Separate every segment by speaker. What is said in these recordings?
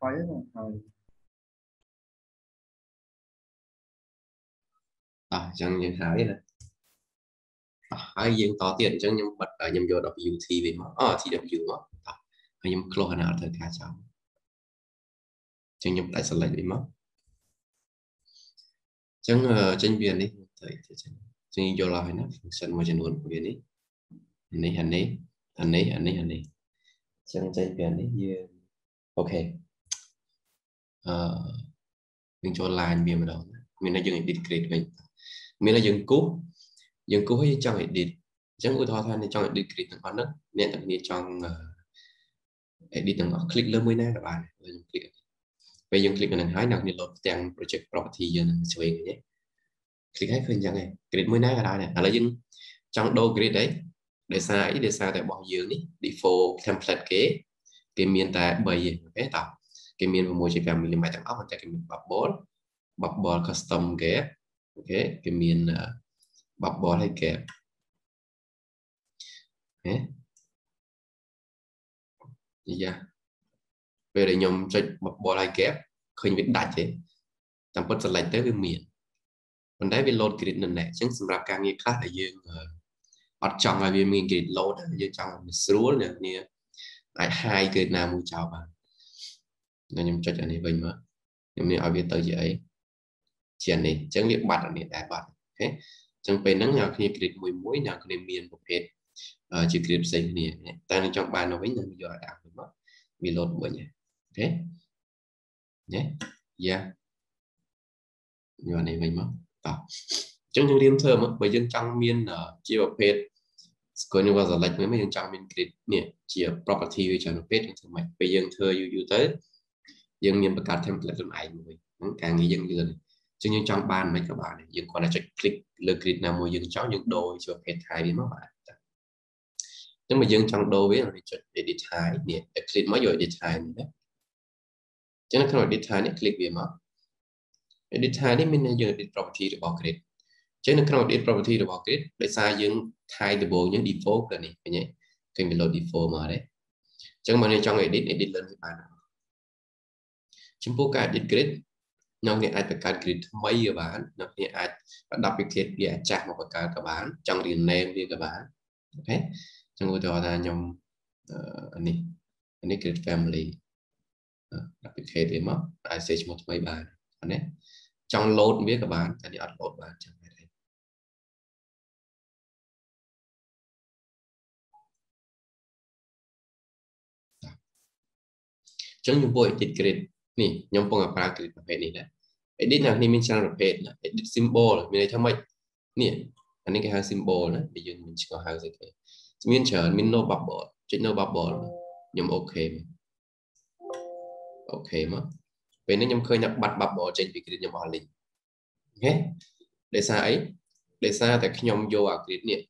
Speaker 1: ហើយហើយ
Speaker 2: អញ្ចឹងយើងហើយណាហើយយើងតទៀតអញ្ចឹងខ្ញុំបិទខ្ញុំយក WT វិញមកអូ TW មកហើយខ្ញុំ close អានេះអត់ត្រូវការចោលអញ្ចឹងខ្ញុំដាច់ select វិញមកអញ្ចឹងចេញវានេះទៅទៅចេញអញ្ចឹងយកឡើងហើយណា function មួយចំនួនវានេះនេះអានេះអានេះអានេះអានេះអញ្ចឹងចេញវានេះយើងអូខេ អឺយើងចូល line វាម្ដងមានតែយើង edit grade វិញមានតែយើងគូសយើងគូសឲ្យយើងចង់ edit អញ្ចឹងឧទាហរណ៍ថាអ្នកចង់ edit grade ទាំងអស់ហ្នឹងអ្នកទាំងគ្នាចង់ edit ទាំងអស់ click លើមួយណាក៏បានខ្ញុំ click ពេលយើង click ហ្នឹងហើយអ្នកគ្នា load ទាំង project property យើងនឹងឆ្វេងវិញ click ឲ្យឃើញអញ្ចឹងឯង grade មួយណាក៏ដែរឥឡូវយើងចង់ដូរ grid អីដោយសារអីដោយសារតែរបស់យើងនេះ default template គេគេមានតែ3ឯង okay តោះ គេមាន6.5 mm ទាំងអស់ប៉ុន្តែគេមាន bubble bubble custom គេ okay គេមាន bubble ហើយ gap ហេយ៉ាពេលដែលខ្ញុំចុច bubble ហើយ gap ឃើញវាដាច់ទេតាមពិត select ទៅវាមានប៉ុន្តែវា load grid នៅនេះអញ្ចឹងសម្រាប់ការងារខ្លះដែលយើងអត់ចង់ឲ្យវាមាន grid load យើងចង់ឲ្យវាស្រួលអ្នកគ្នាអាច hide grid ណាមួយចោលបាន ខ្ញុំចុចអានេះវិញមកខ្ញុំនេះឲ្យវាទៅជាអីជាអានេះអញ្ចឹងវាបាត់អានេះដែរបាត់អូខេអញ្ចឹងពេលហ្នឹងអ្នកគ្នា grid មួយមួយអ្នកគ្នាមានប្រភេទជា grid ផ្សេងគ្នាតែនឹងចង់បានទៅវិញនឹងយកអាវិញមកវា load វិញអូខេញ៉េយ៉ាយកអានេះវិញមកតោះអញ្ចឹងយើងរៀនធ្វើមកបើយើងចង់មានជាប្រភេទ score នេះវា select មួយយើងចង់មាន grid នេះជា property វាច្រើនប្រភេទយើងធ្វើម៉េចពេលយើងធ្វើយូរយូរទៅ យើងមានបង្កើត template ខ្លួនឯងមួយហ្នឹងការងារយើងលឿនចឹងយើងចង់បានមិនក៏បានយើងគ្រាន់តែចុច click លើ grid ណាមួយយើងចង់យើងដូរជាប្រភេទ type វាមកបានចឹងបើយើងចង់ដូរវាយើងចុច edit type នេះ click មកយក edit type នេះណាចឹងនៅក្នុង edit type នេះ click វាមក edit type នេះមានយើង edit property របស់ grid ចឹងនៅក្នុង edit property របស់ grid ដោយសារយើង type ដំបូងយើង default ទៅនេះឃើញទេឃើញវា load default មកទេចឹងបើយើងចង់ edit edit លើនេះបាន ចំពោះការ edit grid អ្នកនេះអាចបង្កើត grid ថ្មីក៏បានអ្នកនេះអាច duplicate វាអាចាស់មកបង្កើតក៏បានចង់រៀន name វាក៏បានអូខេចឹងឧទាហរណ៍ថាខ្ញុំអានេះអានេះ grid family duplicate វាមកអាច search ឈ្មោះថ្មីបានអានេះចង់ load វាក៏បានតែនេះអត់ load បានចឹងហេតុអីចឹងចំពោះ edit grid នេះខ្ញុំពងប្រើ grid ប្រភេទនេះដែរ edit ណានេះមានច្រើនប្រភេទណា edit symbol មានន័យថាម៉េចនេះអានេះគេហៅ symbol ណាដែលយើងមិនឆ្កហៅស្អីគេមានច្រើនមាន no bubble ចុច no bubble ខ្ញុំ okay okay មកពេលនេះខ្ញុំឃើញថាបាត់ bubble ចេញពី grid ខ្ញុំអស់លីង okay ដោយសារអីដោយសារតែខ្ញុំយកអា grid នេះ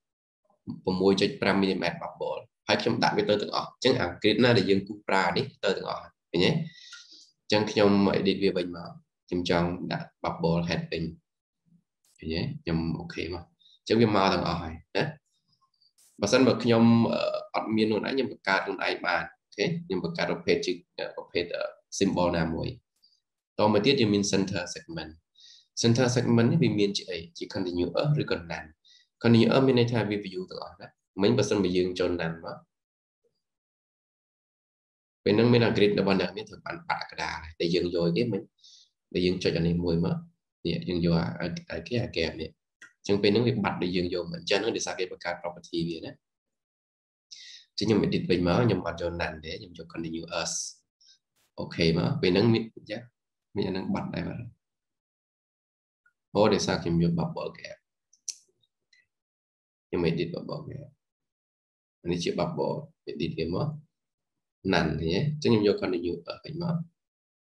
Speaker 2: 6.5 mm bubble ហើយខ្ញុំដាក់វាទៅទាំងអស់អញ្ចឹងអា grid ណាដែលយើងគូប្រើនេះទៅទាំងអស់ឃើញទេអញ្ចឹងខ្ញុំ edit វាវិញមកខ្ញុំចង់ដាក់ bubble heading ឃើញទេខ្ញុំអូខេមកអញ្ចឹងវាមកទាំងអស់ហើយណាបើសិនបើខ្ញុំអត់មានខ្លួនឯងខ្ញុំបង្កើតខ្លួនឯងបានអូខេខ្ញុំបង្កើតប្រភេទជាប្រភេទ symbol ណាមួយតមកទៀតយើងមាន center segment center segment នេះវាមានជាអីជា continuous ឬក៏ none continuous មានន័យថាវា view ទាំងអស់ណាមិញបើសិនបើយើងចូល none មក ពេលហ្នឹងមាន grid របស់អ្នកនេះត្រូវបានបាក់កដាលតែយើងយកគេមិញដែលយើងចុចអានេះមួយមកនេះយើងយកអាគេអា gap នេះអញ្ចឹងពេលហ្នឹងវាបាត់ដែលយើងយកមិនអញ្ចឹងដោយសារគេបង្កើត property វាណាចឹងខ្ញុំ edit វិញមកខ្ញុំអត់យក none ទេខ្ញុំយក continuous អូខេមកពេលហ្នឹងមានចាមានអាហ្នឹងបាត់ដែរបាទអូដោយសារខ្ញុំយក bubble gap ខ្ញុំ edit bubble gap នេះជា bubble edit វាមក none ទេអញ្ចឹងខ្ញុំយក continuous វិញមក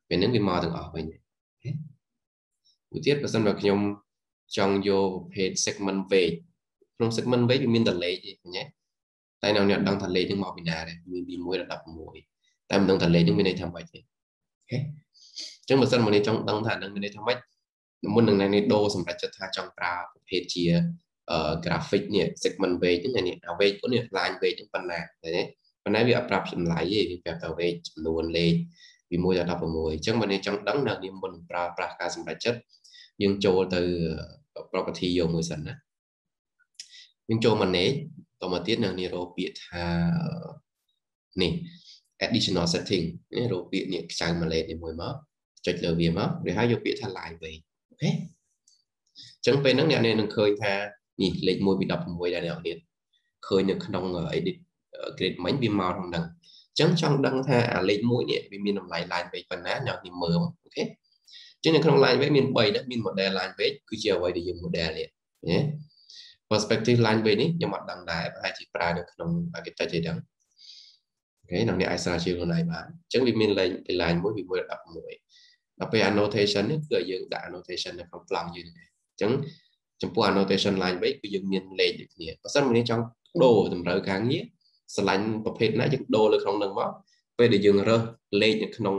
Speaker 2: ពេលហ្នឹងវាមកទាំងអស់វិញមួយទៀតបើសិនបើខ្ញុំចង់យកប្រភេទ segment weight ក្នុង segment weight វាមានតែលេខទេឃើញទេតែនៅអ្នកដឹងថាលេខហ្នឹងមកពីណាដែរមានពី1ដល់16តែមិនដឹងថាលេខហ្នឹងមានន័យថាម៉េចទេអូខេអញ្ចឹងបើសិនមកនេះចង់ដឹងថានឹងមានន័យថាម៉េចមុននឹងនេះដូរសម្រាប់ចិត្តថាចង់ប្រើប្រភេទជា graphic នេះ segment weight ហ្នឹងនេះអា weight នេះ line weight ហ្នឹងប៉ុណ្ណាឃើញទេ ប៉ុន្តែវាអត់ប្រាប់ចម្លៃទេវាប្រាប់តែ weight ចំនួនលេខពី1ដល់16អញ្ចឹងបើនេះចង់ដឹងនៅនេះមុនប្រើប្រាស់ការសម្រេចចិត្តយើងចូលទៅ property យកមួយសិនណាយើងចូល manage តមកទៀតនៅនេះរកពាក្យថានេះ additional setting នេះរកពាក្យនេះខ្ចៅ mallet នេះមួយមកចុចលើវាមកឬហើយយកពាក្យថា line weight okay អញ្ចឹងពេលហ្នឹងអ្នកនឹងឃើញថានេះលេខ1ពី16ដែរអ្នកនេះឃើញនៅក្នុង edit grid មិញវាមកក្នុងហ្នឹងអញ្ចឹងចង់ដឹងថាអាលេខ1នេះវាមានតម្លៃ line weight ប៉ុណ្ណាអ្នកនេះមើល okay អញ្ចឹងនៅក្នុង line weight មាន3ដែរមាន model line weight គឺជាអ្វីដែលយើង model នេះណា perspective line weight នេះខ្ញុំអត់ដឹងដែរប្រហែលជាប្រើនៅក្នុង architect ទេដឹង okay នៅនេះអាចស្រាវជ្រាវខ្លួនឯងបានអញ្ចឹងវាមានលេខ line 1ពី1ដល់16ដល់ពេល annotation នេះគឺយើងដាក់ annotation នៅក្នុង plug យើងនេះអញ្ចឹងចំពោះ annotation line weight គឺយើងមានលេខដូចគ្នាបើសិនមនុស្សចង់ដូរតម្រូវការងារ ស្រឡាញ់ប្រភេទណាយើងដូរលើក្នុងនឹងមកពេលដែលយើងរើសលេខនៅក្នុង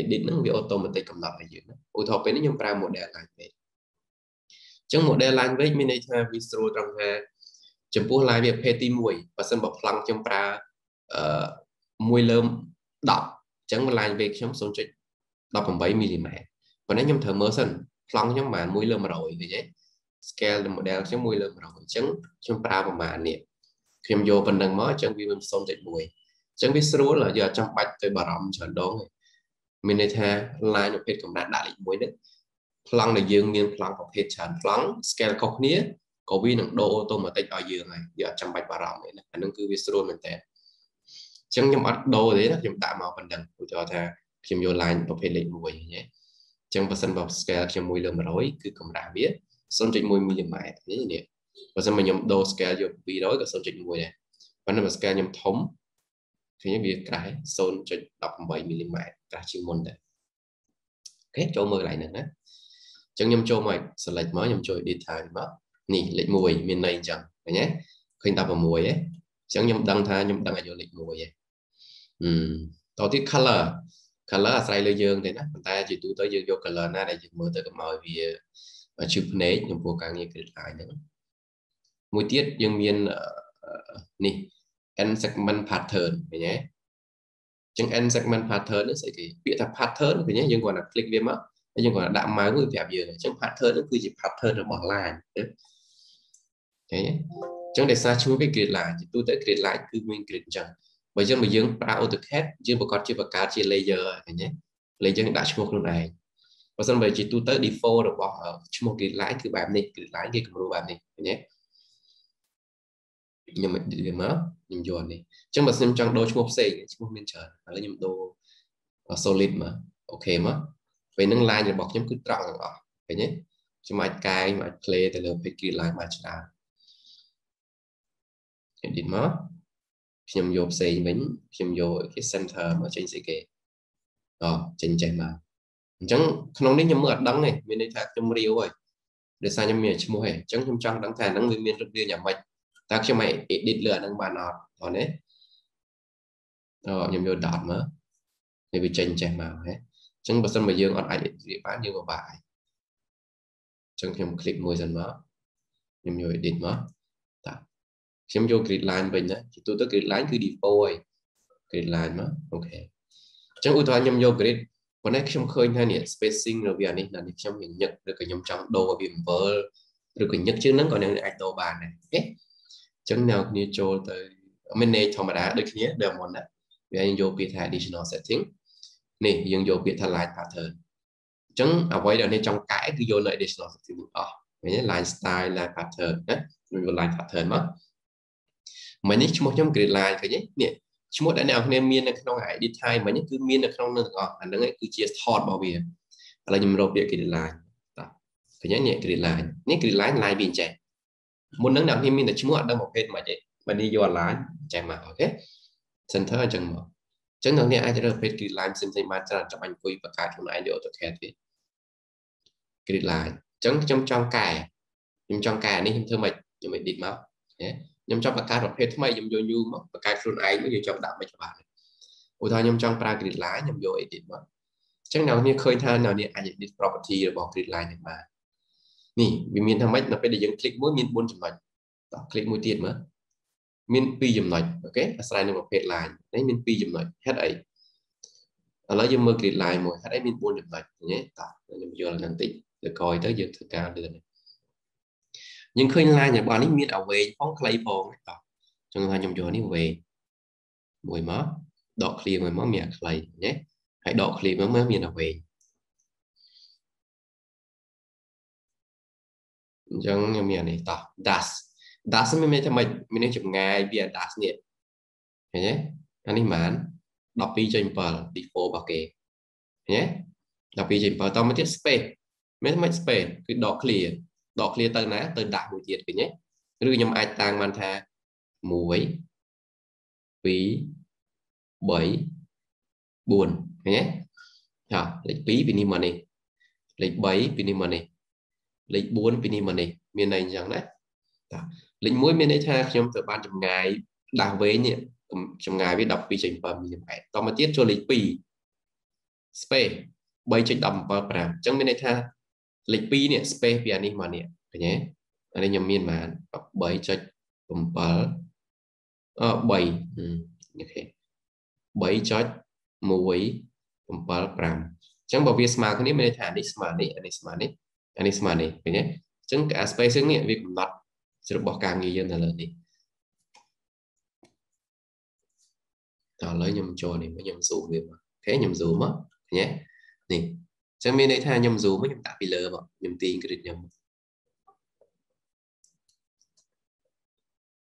Speaker 2: edit ហ្នឹងវា automatic កំណត់ឲ្យយើងណាឧទាហរណ៍ពេលនេះខ្ញុំប្រើ model line weight អញ្ចឹង model line weight មានន័យថាវាស្រួលត្រង់ថាចំពោះ line វាប្រភេទទី1បើសិនបើប្លង់ខ្ញុំប្រើអឺ1លើ10អញ្ចឹង line weight ខ្ញុំ0.18មីលីម៉ែត្រប៉ុន្តែខ្ញុំត្រូវមើលសិនប្លង់ខ្ញុំប្រហែល1លើ100ឃើញទេ scale model ខ្ញុំ1លើ100អញ្ចឹងខ្ញុំប្រើប្រមាណនេះ ខ្ញុំយកប៉ុណ្ណឹងមកអញ្ចឹងវាមាន0.1អញ្ចឹងវាស្រួលយកអត់ចាំបាច់ទៅបារម្ភច្រើនដងទេមានន័យថា line ប្រភេទកំណត់ដាក់លេខ1នេះប្លង់ដែលយើងមានប្លង់ប្រភេទច្រើនប្លង់ scale ខុសគ្នាក៏វានឹងដូរអូតូម៉ាទិកឲ្យយើងហើយយកអត់ចាំបាច់បារម្ភទេណាអានឹងគឺវាស្រួលមែនតើអញ្ចឹងខ្ញុំអត់ដូរទេណាខ្ញុំដាក់មកប៉ុណ្ណឹងឧទាហរណ៍ថាខ្ញុំយក line ប្រភេទលេខ1ហ្នឹងអញ្ចឹងបើសិនបើ scale ខ្ញុំ1លើ100គឺកម្រាស់វា0.1មីលីម៉ែត្រនេះនេះ បើសិនមកខ្ញុំដូរ scale យក200ក៏0.1ដែរប៉ុន្តែបើ scale ខ្ញុំធំឃើញវាក្រាស់0.18មីលីម៉ែត្រក្រាស់ជាងមុនដែរអូខេចូលមើលកន្លែងហ្នឹងណាអញ្ចឹងខ្ញុំចូលមក select មកខ្ញុំចូល edit time មកនេះលេខ1មានន័យអញ្ចឹងឃើញទេឃើញ16ហ៎អញ្ចឹងខ្ញុំដឹងថាខ្ញុំដឹងឲ្យយកលេខ1ហ៎អឺតទៅទៀត color color អាស្រ័យលើយើងទេណាប៉ុន្តែជាទូទៅយើងយក color ណាដែលយើងមើលទៅកុំឲ្យវាជឹកភ្នែកចំពោះការងារ grid line ហ្នឹង មួយទៀតយើងមាននេះ n segment pattern ឃើញទេចឹង n segment pattern នេះស្អីគេពាក្យថា pattern ឃើញទេយើងគ្រាន់តែ click វាមកហើយយើងគ្រាន់តែដាក់ mouse វាប្រាប់យើងអញ្ចឹង pattern នេះគឺជា pattern របស់ line ឃើញទេអញ្ចឹងដោយសារឈ្មោះវា grid line ជាទូទៅ grid line គឺមាន grid អញ្ចឹងបើយើងបើយើងប្រើ AutoCAD យើងប្រកាសជាបង្កើតជា layer ឃើញទេ layer ដាក់ឈ្មោះខ្លួនឯងបើសិនបើជាទូទៅ default របស់ឈ្មោះ grid line គឺបែបនេះ grid line គេគំរូបែបនេះឃើញទេ ខ្ញុំមកខ្ញុំយកនេះអញ្ចឹងបើខ្ញុំចង់ដូរឈ្មោះផ្សេងឈ្មោះមានច្រើនឥឡូវខ្ញុំដូរ solid មកអូខេមកពេលហ្នឹង line របស់ខ្ញុំគឺត្រង់ទាំងអស់ឃើញទេខ្ញុំអាចកែអាច play ទៅលើ page grid line បានច្រើន edit មកខ្ញុំយកផ្សេងវិញខ្ញុំយកគេ center មកចេញស្អីគេអូចេញចេះមកអញ្ចឹងក្នុងនេះខ្ញុំមើលអត់ដឹងទេមានន័យថាខ្ញុំរាវហើយដោយសារខ្ញុំមានឈ្មោះឯងអញ្ចឹងខ្ញុំចង់ដឹងថាហ្នឹងវាមានរឹបរៀងយ៉ាងម៉េច តើខ្ញុំអាច edit លើអាហ្នឹងបានអត់អត់ទេអូខ្ញុំយក dot មកនេះវាចេញចេះមកហ៎អញ្ចឹងបើសិនមកយើងអត់អាច edit បានយើងពិបាកហើយអញ្ចឹងខ្ញុំ click មួយសិនមកខ្ញុំយក edit មកតាខ្ញុំយក grid line វិញណាជាទូទៅ grid line គឺ default ហើយ grid line មកអូខេអញ្ចឹងឧទាហរណ៍ខ្ញុំយក grid ប៉ុន្តែខ្ញុំឃើញថានេះ spacing រវាងនេះនេះខ្ញុំញឹកឬក៏ខ្ញុំចង់ដូរវាអំពើឬក៏ញឹកជាងហ្នឹងក៏នឹងអាចដូរបានដែរអូខេអញ្ចឹងអ្នកគ្នាចូលទៅ manage ធម្មតាដូចគ្នាដូចមុនណាវាយើងយកពាក្យថា additional setting នេះយើងយកពាក្យថា line pattern អញ្ចឹងអ្វីដែលនេះចង់កែគឺយកនៅ additional setting ទាំងអស់ឃើញទេ line style line pattern ណាខ្ញុំយក line pattern មកមិញនេះឈ្មោះខ្ញុំ grid line ឃើញទេនេះឈ្មោះដែលអ្នកនរមាននៅក្នុង edit time មិញគឺមាននៅក្នុងនឹងទាំងអស់អាហ្នឹងគឺជា thought របស់វាឥឡូវខ្ញុំរកពាក្យ grid line តោះឃើញទេនេះ grid line នេះ grid line line វាអញ្ចេះ មុនហ្នឹងអ្នកមានតែឈ្មោះអត់ដឹងប្រភេទមិនទេបើនេះយក line ចេះមកអូខេ center អញ្ចឹងមកអញ្ចឹងអ្នកអាចរើសប្រភេទ grid line ផ្សេងៗបានច្រើនចាំបាញ់អង្គុយបង្កើតខ្លួនឯងយក AutoCAD ទេ grid line អញ្ចឹងខ្ញុំចង់កែខ្ញុំចង់កែនេះខ្ញុំធ្វើមិនខ្ញុំ edit មកខ្ញុំចង់បង្កើតប្រភេទថ្មីខ្ញុំយក new មកបង្កើតខ្លួនឯងមកយកចាប់ដាក់មិនច្បាស់ឧទាហរណ៍ខ្ញុំចង់ប្រើ grid line ខ្ញុំយក edit មកអញ្ចឹងអ្នកនេះឃើញថាអ្នកនេះអាច edit property របស់ grid line នេះបាន នេះវាមានថាម៉េចនៅពេលដែលយើង click មួយមាន4ចំណុចតោះ click មួយទៀតមើលមាន2ចំណុចអូខេអាស្រ័យនឹងប្រភេទ line នេះមាន2ចំណុចហេតុអីឥឡូវយើងមើល grid line មួយហេតុអីមាន4ចំណុចញ៉េតោះខ្ញុំយល់ហ្នឹងតិចទៅក្រោយទៅយើងធ្វើការលឿនយើងឃើញ line របស់នេះមានឲ្យវែងផងខ្លីផងតោះចឹងថាខ្ញុំយកនេះវែងមួយមកដក clear មួយមកមានឲ្យខ្លីញ៉េហើយដក clear មកមានឲ្អញ្ចឹងខ្ញុំមាននេះតោះ dash dash មានន័យថាម៉េចមានន័យចម្ងាយពី dash នេះឃើញទេអានេះប៉ុន្មាន12.7 default របស់គេឃើញទេ12.7តមកទៀត space មានមិន space គឺដក clear ដក clear ទៅណាទៅដាក់មួយទៀតឃើញទេឬខ្ញុំអាចតាំងបានថា1 2 3 4ឃើញទេចាលេខ2ពីនេះមកនេះលេខ3ពីនេះមកនេះ លេខ4ពីនេះមកនេះមានន័យអញ្ចឹងណាតាលេខ1មានន័យថាខ្ញុំត្រូវបានចម្ងាយដាស់វែងនេះចម្ងាយវា12.7មីលីម៉ែត្រតមកទៀតចូលលេខ2 space 3.175អញ្ចឹងមានន័យថាលេខ2នេះ space ពីអានេះមកនេះឃើញទេអានេះខ្ញុំមានប៉ុន្មាន3.7អឺ3អូខេ3.175អញ្ចឹងបើវាស្មើគ្នាមានន័យថានេះស្មើនេះអានេះស្មើនេះ អានេះស្មើនេះឃើញទេអញ្ចឹងអា spacing នេះវាកំណត់របស់ការងារយើងនៅលើនេះតើឥឡូវខ្ញុំចូលនេះខ្ញុំ zoom វាមកអូខេខ្ញុំ zoom មកឃើញទេនេះអញ្ចឹងមានន័យថាខ្ញុំ zoom ខ្ញុំដាក់ពីលើមកខ្ញុំទាញ grid ខ្ញុំ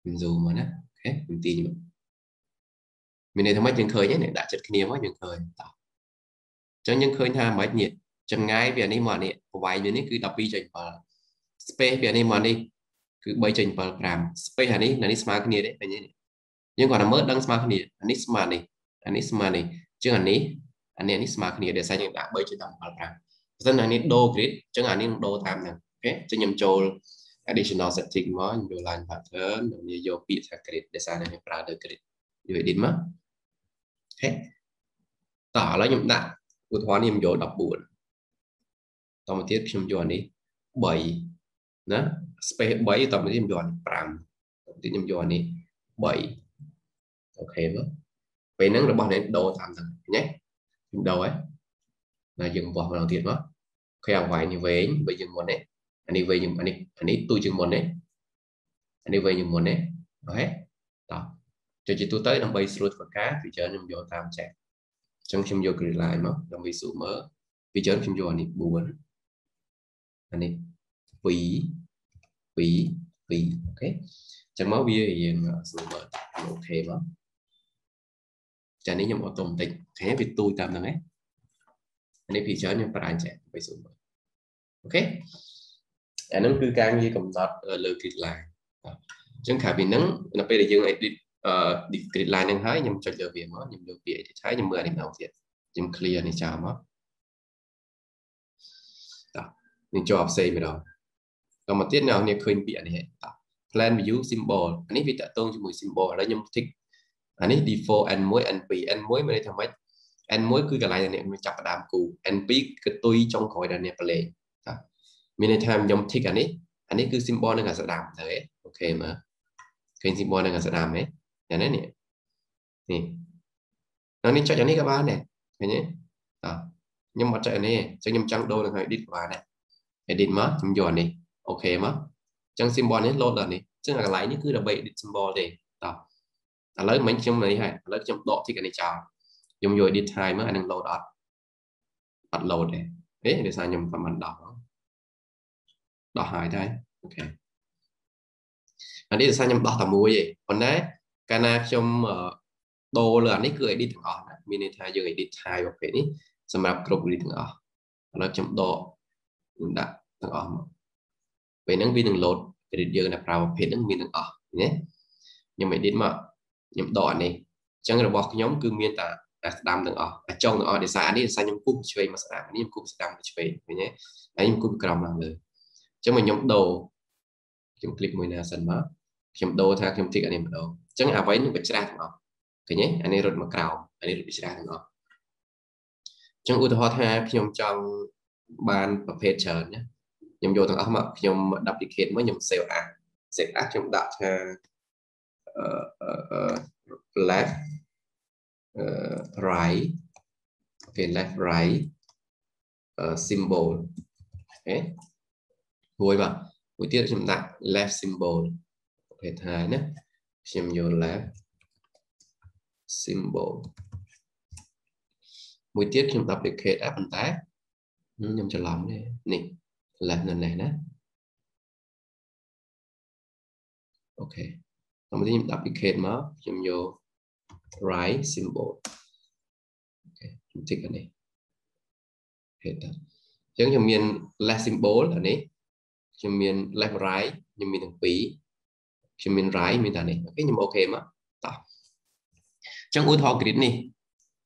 Speaker 2: ខ្ញុំ zoom មកណាអូខេខ្ញុំទាញមកមានន័យថាម៉េចយើងឃើញទេដាក់ចិត្តគ្នាមកយើងឃើញតោះអញ្ចឹងយើងឃើញថាម៉េចនេះ ចម្ងាយពីនេះមកនេះប្រវែងវានេះគឺ12.7 space ពីនេះមកនេះគឺ3.75 space អានេះនេះស្មើគ្នាទេឃើញទេយើងគាត់តែមើលដឹងស្មើគ្នាអានេះស្មើនេះអានេះស្មើនេះជាងអានេះអានេះនេះស្មើគ្នាដែលសាច់យើងដាក់3.75បើមិនអានេះដូរ grid អញ្ចឹងអានេះនឹងដូរតាមហ្នឹងអូខេអញ្ចឹងខ្ញុំចូល additional setting មកខ្ញុំយក line pattern និងយកពាក្យថា grid ដែលសារខ្ញុំប្រើទៅ grid យក edit មកអូខេតោះឥឡូវខ្ញុំដាក់ឧទាហរណ៍នេះខ្ញុំយក14ត មកទៀតខ្ញុំយកអានេះ3ណា space 3តមកទៀតខ្ញុំយកអានេះ5តមកទៀតខ្ញុំយកអានេះ3អូខេមើលពេលហ្នឹងរបស់នេះដូរតាមហ្នឹងញ៉េខ្ញុំដូរហើយណាយើងបោះម្ដងទៀតមកអូខេអាវាយនេះវែងបើយើងមុននេះអានេះវែងយើងអានេះអានេះទូជាងមុននេះអានេះវែងជាងមុននេះអូខេតោះចុចជាទូទៅដើម្បីស្រួលធ្វើការ feature ខ្ញុំយកតាមចែកអញ្ចឹងខ្ញុំយក grid line មកដើម្បីស៊ូមើល feature ខ្ញុំយកអានេះ4 អានេះ2 2 2អូខេអញ្ចឹងមកវាយើងស៊ូមើលអូខេមកចានេះខ្ញុំអូតូម៉ាទិកឃើញវាទូតាមហ្នឹងឯងនេះ feature ខ្ញុំប្រើចែកទៅស៊ូមអូខេអាហ្នឹងគឺការងារកំណត់លើ grid line អញ្ចឹងក្រៅពីហ្នឹងនៅពេលដែលយើង edit អឺ grid line ហ្នឹងហើយខ្ញុំចុចលើវាមកខ្ញុំយកពាក្យ edit ហើយខ្ញុំមើលអានេះម្ដងទៀតខ្ញុំ clear នេះចោលមកតោះ នឹងជាប់ផ្សេងម្ដងតមកទៀតអ្នកនរឃើញពាក្យនេះតោះ plan view symbol អានេះវាតកតងជាមួយ symbol ឥឡូវខ្ញុំ tick អានេះ default n1 n2 n1 មានន័យថាម៉េច n1 គឺកន្លែងដែលអ្នកចាប់ផ្ដើមគូ n2 គឺទុយចុងក្រោយដែលអ្នកប្រឡេងតាមានន័យថាខ្ញុំ tick អានេះអានេះគឺ symbol នឹងអាស្ដាំទៅអូខេមើលឃើញ symbol នឹងអាស្ដាំហ៎យ៉ាងនេះនេះនេះដល់នេះចុចអានេះក៏បានដែរឃើញទេតោះខ្ញុំអត់ចុចអានេះអញ្ចឹងខ្ញុំចង់ដូរនឹង edit ក៏បានដែរ edit មកខ្ញុំយកអានេះអូខេមកអញ្ចឹង symbol នេះ load ដល់នេះអញ្ចឹងកន្លែងនេះគឺដើម្បី edit symbol ទេតោះឥឡូវមិញខ្ញុំនេះហើយឥឡូវខ្ញុំដក tick នេះចោលខ្ញុំយក edit time មកអានឹង load អត់អត់ load ទេហេដោយសារខ្ញុំប្រហែលដោះដោះហើយដែរអូខេអានេះដោយសារខ្ញុំដោះតែមួយទេប៉ុន្តែកាលណាខ្ញុំដូរលើអានេះគឺ edit ទាំងអស់ណាមានន័យថាយើង edit time ប្រភេទនេះសម្រាប់គ្រប់ edit ទាំងអស់ឥឡូវខ្ញុំដក ខ្ញុំដាក់ទាំងអស់មកពេលហ្នឹងវានឹង load grid យើងដែលប្រើប្រភេទហ្នឹងមានទាំងអស់ណាខ្ញុំ edit មកខ្ញុំដកអានេះអញ្ចឹងរបស់ខ្ញុំគឺមានតែតែស្ដាំទាំងអស់អាចុងទាំងអស់ design អានេះ design ខ្ញុំគូសឆ្វេងមកស្ដាំនេះខ្ញុំគូសស្ដាំមកឆ្វេងឃើញទេហើយខ្ញុំគូសក្រោមឡើងលើអញ្ចឹងមកខ្ញុំដូរខ្ញុំ click មួយណាសិនមកខ្ញុំដូរថាខ្ញុំ tick អានេះម្ដងអញ្ចឹងអ្វីនឹងបច្ច្រាស់ទាំងអស់ឃើញទេអានេះរត់មកក្រោមអានេះរត់បច្ច្រាស់ទាំងអស់អញ្ចឹងឧទាហរណ៍ថាខ្ញុំចង់ បានប្រភេទច្រើនណាខ្ញុំយកទាំងអស់មកខ្ញុំ duplicate មកខ្ញុំ save as save as ខ្ញុំដាក់ថា left right អូខេ left right uh, symbol អូខេមួយបាទមួយទៀតខ្ញុំដាក់ left symbol អូខេថាណាខ្ញុំយក left symbol មួយទៀតខ្ញុំ duplicate ដែរប៉ុន្តែ ខ្ញុំច្រឡំនេះនេះ left នៅនេះណា okay តាមនេះខ្ញុំ duplicate មកខ្ញុំយក right symbol okay ខ្ញុំ tick អានេះ header អញ្ចឹងខ្ញុំមាន left symbol អានេះខ្ញុំមាន left right ខ្ញុំមានទាំងពីរខ្ញុំមាន right មានតែនេះ okay ខ្ញុំ okay មកតោះអញ្ចឹងឧទាហរណ៍ grid នេះ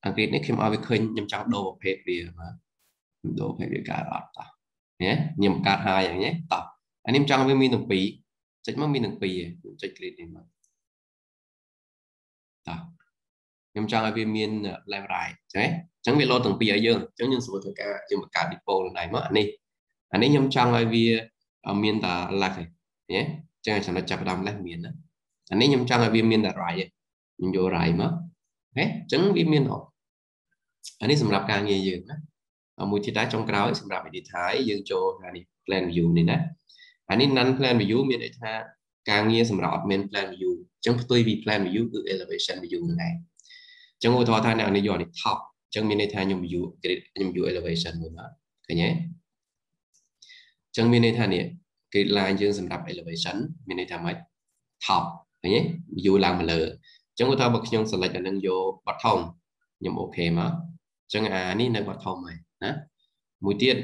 Speaker 2: អា grid នេះខ្ញុំឲ្យវាឃើញខ្ញុំចង់ដូរប្រភេទវាបាទ ខ្ញុំដូរប្រភេទវាកើតអត់តោះណាខ្ញុំកាត់ហើយយ៉ាងនេះតោះអានេះខ្ញុំចង់ឲ្យវាមានទាំងពីរចុចមកមានទាំងពីរខ្ញុំចុច grid នេះមកតោះខ្ញុំចង់ឲ្យវាមាន left right ចឹងអញ្ចឹងវាលោតទាំងពីរឲ្យយើងអញ្ចឹងយើងស្រួលធ្វើការយើងបង្កើត depot ឡើងដែរមកអានេះអានេះខ្ញុំចង់ឲ្យវាមានតែ left ទេណាចឹងចំណុចចាប់ផ្ដើម left មានណាអានេះខ្ញុំចង់ឲ្យវាមានតែ right ខ្ញុំយក right មកអូខេអញ្ចឹងវាមានអត់អានេះសម្រាប់ការងារយើងណា មួយទៀតដែរចុងក្រោយសម្រាប់ edit ហើយយើងចូលអានេះ plan view នេះណាអានេះ non plan view មានន័យថាការងារសម្រាប់ admin plan view អញ្ចឹងផ្ទុយពី plan view គឺ elevation view ហ្នឹងឯងអញ្ចឹងឧទាហរណ៍ថាអ្នកនេះយកនេះ top អញ្ចឹងមានន័យថាខ្ញុំ view grid ខ្ញុំ view elevation មួយមកឃើញទេអញ្ចឹងមានន័យថានេះ grid line យើងសម្រាប់ elevation មានន័យថាម៉េច top ឃើញទេ view ឡើងមកលើអញ្ចឹងឧទាហរណ៍បើខ្ញុំ select អានឹងយក bottom ខ្ញុំអូខេមកអញ្ចឹងអានេះនៅ bottom ហើយ ណាមួយទៀត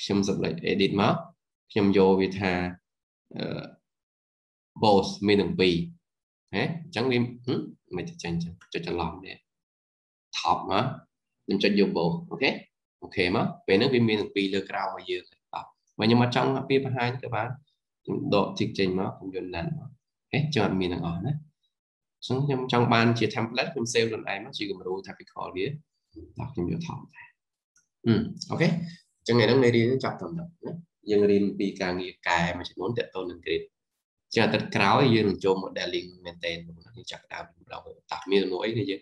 Speaker 2: ខ្ញុំ select edit មកខ្ញុំយកវាថា boss មានទាំងពីរហ៎អញ្ចឹងវាមិនទៅចាញ់ចឹងចុចច្រឡំនេះ top មកខ្ញុំចុចយក boss អូខេokay មកពេលហ្នឹងវាមានទាំងពីរលើក្រោមមកយើងតបបើខ្ញុំអត់ចង់វាបង្ហាញក៏បានខ្ញុំដក tick ចេញមកខ្ញុំយក none មក okay ចឹងអត់មានទាំងអស់ណាអញ្ចឹងខ្ញុំចង់បានជា template ខ្ញុំ save ខ្លួនឯងមកជាគំរូ typical វាដល់ខ្ញុំយក top ដែរ អឺ okay ចឹងថ្ងៃហ្នឹងមេរៀនចប់ត្រឹមហ្នឹងណាយើងរៀនពីការងារកែមួយចំនួនតទៅនឹង grid ជាអាទិត្យក្រោយយើងនឹងចូល modeling maintain យើងចាប់ដើមម្ដងតើមានសំណួរអីគឺយើង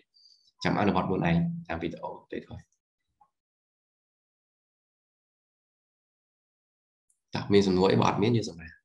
Speaker 2: ចាំអនុវត្តខ្លួនឯងតាមវីដេអូទៅក្រោយតើមានសំណួរអីបើអត់មានយើងសម្រាប់